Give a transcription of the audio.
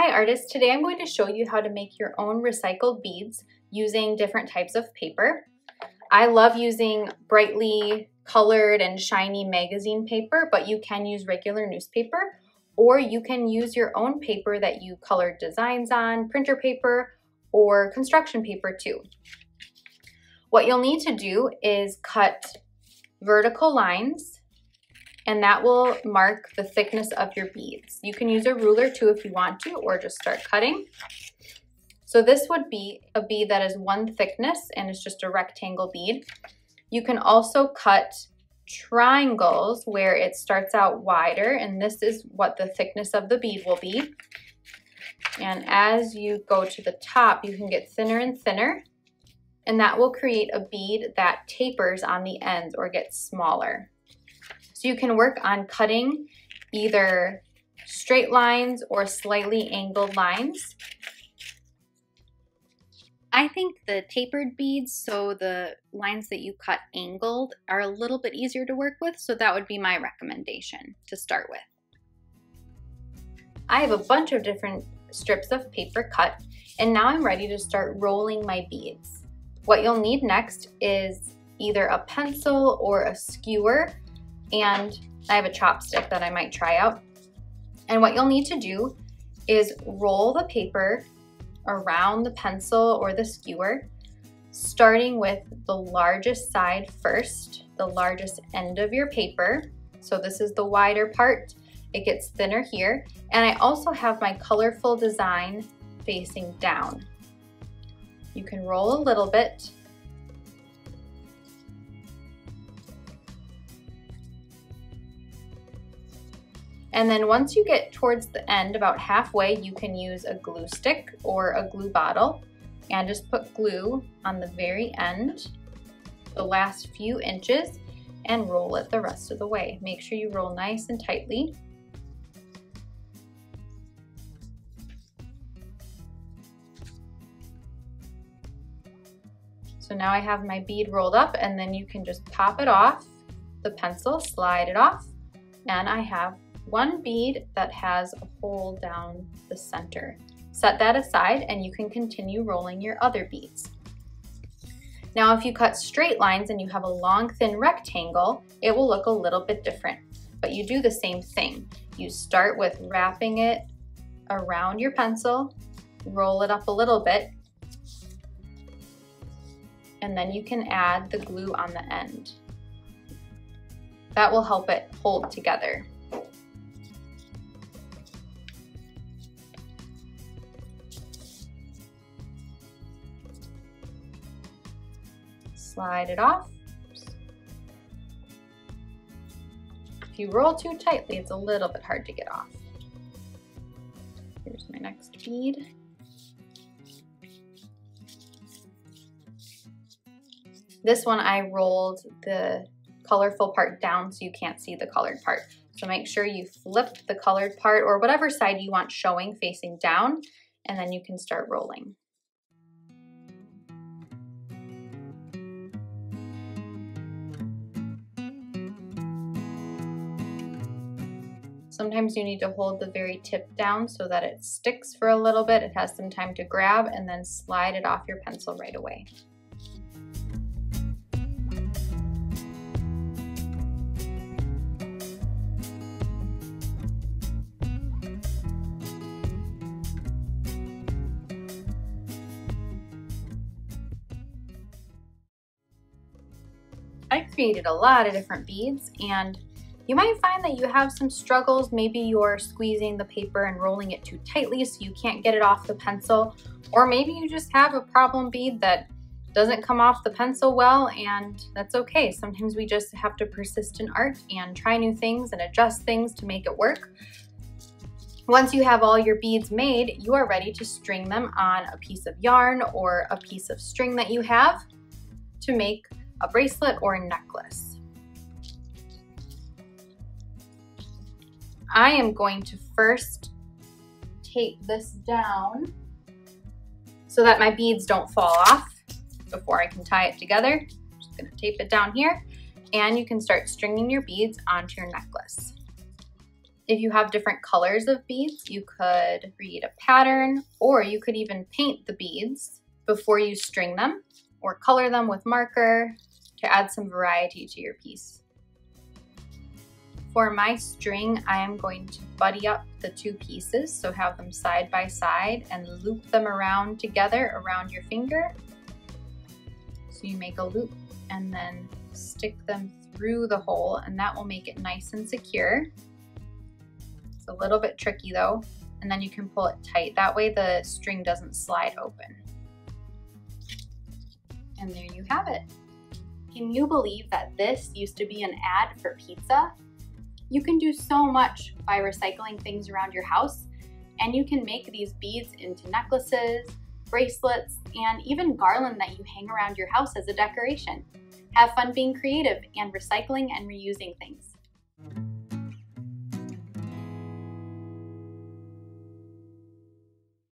Hi artists, today I'm going to show you how to make your own recycled beads using different types of paper. I love using brightly colored and shiny magazine paper, but you can use regular newspaper or you can use your own paper that you colored designs on, printer paper, or construction paper too. What you'll need to do is cut vertical lines and that will mark the thickness of your beads. You can use a ruler too if you want to, or just start cutting. So this would be a bead that is one thickness and it's just a rectangle bead. You can also cut triangles where it starts out wider and this is what the thickness of the bead will be. And as you go to the top, you can get thinner and thinner and that will create a bead that tapers on the ends or gets smaller. So you can work on cutting either straight lines or slightly angled lines. I think the tapered beads, so the lines that you cut angled, are a little bit easier to work with, so that would be my recommendation to start with. I have a bunch of different strips of paper cut, and now I'm ready to start rolling my beads. What you'll need next is either a pencil or a skewer and I have a chopstick that I might try out. And what you'll need to do is roll the paper around the pencil or the skewer, starting with the largest side first, the largest end of your paper. So this is the wider part. It gets thinner here. And I also have my colorful design facing down. You can roll a little bit And then once you get towards the end, about halfway, you can use a glue stick or a glue bottle and just put glue on the very end, the last few inches, and roll it the rest of the way. Make sure you roll nice and tightly. So now I have my bead rolled up and then you can just pop it off the pencil, slide it off, and I have one bead that has a hole down the center. Set that aside and you can continue rolling your other beads. Now if you cut straight lines and you have a long thin rectangle, it will look a little bit different, but you do the same thing. You start with wrapping it around your pencil, roll it up a little bit, and then you can add the glue on the end. That will help it hold together. Slide it off. If you roll too tightly, it's a little bit hard to get off. Here's my next bead. This one I rolled the colorful part down so you can't see the colored part. So make sure you flip the colored part or whatever side you want showing facing down and then you can start rolling. Sometimes you need to hold the very tip down so that it sticks for a little bit. It has some time to grab and then slide it off your pencil right away. I created a lot of different beads and you might find that you have some struggles. Maybe you're squeezing the paper and rolling it too tightly so you can't get it off the pencil. Or maybe you just have a problem bead that doesn't come off the pencil well and that's okay. Sometimes we just have to persist in art and try new things and adjust things to make it work. Once you have all your beads made, you are ready to string them on a piece of yarn or a piece of string that you have to make a bracelet or a necklace. I am going to first tape this down so that my beads don't fall off before I can tie it together. I'm just gonna tape it down here and you can start stringing your beads onto your necklace. If you have different colors of beads, you could create a pattern or you could even paint the beads before you string them or color them with marker to add some variety to your piece. For my string, I am going to buddy up the two pieces, so have them side by side and loop them around together around your finger. So you make a loop and then stick them through the hole and that will make it nice and secure. It's a little bit tricky though, and then you can pull it tight. That way the string doesn't slide open. And there you have it. Can you believe that this used to be an ad for pizza? You can do so much by recycling things around your house, and you can make these beads into necklaces, bracelets, and even garland that you hang around your house as a decoration. Have fun being creative and recycling and reusing things.